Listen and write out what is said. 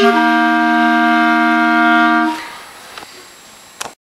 Bye.